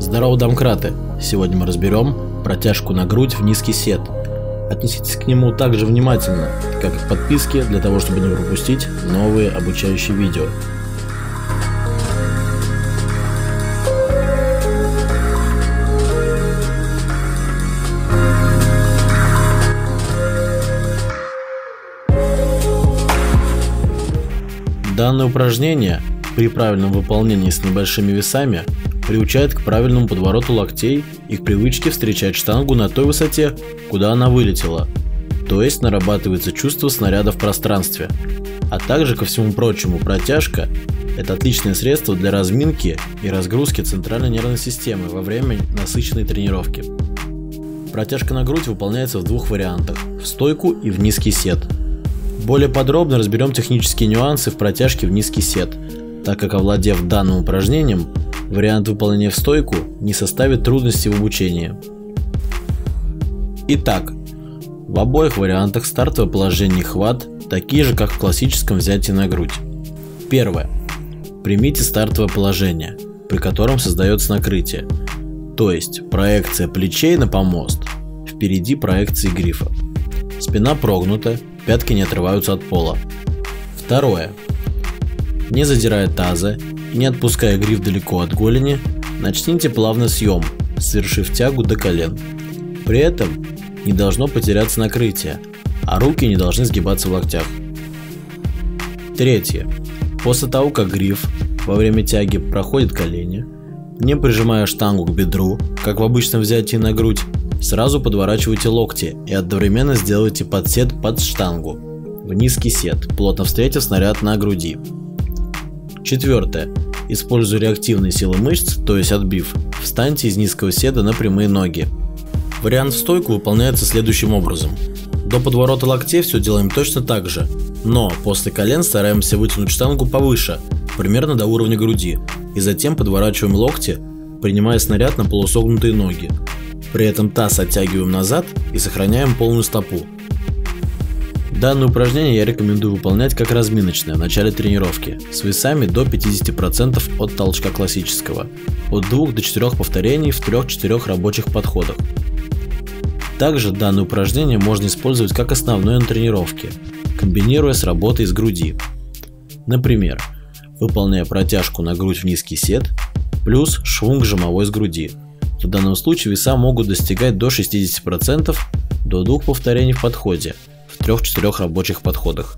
Здорово, домкраты! Сегодня мы разберем протяжку на грудь в низкий сет. Отнеситесь к нему также внимательно, как и к подписке, для того, чтобы не пропустить новые обучающие видео. Данное упражнение при правильном выполнении с небольшими весами приучает к правильному подвороту локтей и к привычке встречать штангу на той высоте, куда она вылетела, то есть нарабатывается чувство снаряда в пространстве. А также, ко всему прочему, протяжка – это отличное средство для разминки и разгрузки центральной нервной системы во время насыщенной тренировки. Протяжка на грудь выполняется в двух вариантах – в стойку и в низкий сет. Более подробно разберем технические нюансы в протяжке в низкий сет, так как овладев данным упражнением, Вариант выполнения в стойку не составит трудностей в обучении. Итак, в обоих вариантах стартовое положение хват такие же, как в классическом взятии на грудь. Первое. Примите стартовое положение, при котором создается накрытие, то есть проекция плечей на помост, впереди проекции грифа. Спина прогнута, пятки не отрываются от пола. Второе. Не задирая таза не отпуская гриф далеко от голени, начните плавный съем, совершив тягу до колен. При этом не должно потеряться накрытие, а руки не должны сгибаться в локтях. Третье. После того, как гриф во время тяги проходит колени, не прижимая штангу к бедру, как в обычном взятии на грудь, сразу подворачивайте локти и одновременно сделайте подсед под штангу в низкий сет, плотно встретив снаряд на груди. Четвертое. Используя реактивные силы мышц, то есть отбив, встаньте из низкого седа на прямые ноги. Вариант в стойку выполняется следующим образом. До подворота локтей все делаем точно так же, но после колен стараемся вытянуть штангу повыше, примерно до уровня груди, и затем подворачиваем локти, принимая снаряд на полусогнутые ноги. При этом таз оттягиваем назад и сохраняем полную стопу, Данное упражнение я рекомендую выполнять как разминочное в начале тренировки, с весами до 50% от толчка классического, от 2 до 4 повторений в 3-4 рабочих подходах. Также данное упражнение можно использовать как основное на тренировке, комбинируя с работой с груди. Например, выполняя протяжку на грудь в низкий сет, плюс швунг жимовой с груди. В данном случае веса могут достигать до 60% до двух повторений в подходе – трех-четырех рабочих подходах.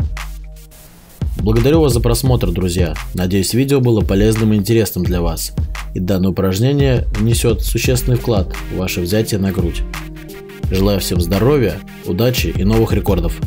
Благодарю вас за просмотр, друзья. Надеюсь, видео было полезным и интересным для вас. И данное упражнение внесет существенный вклад в ваше взятие на грудь. Желаю всем здоровья, удачи и новых рекордов.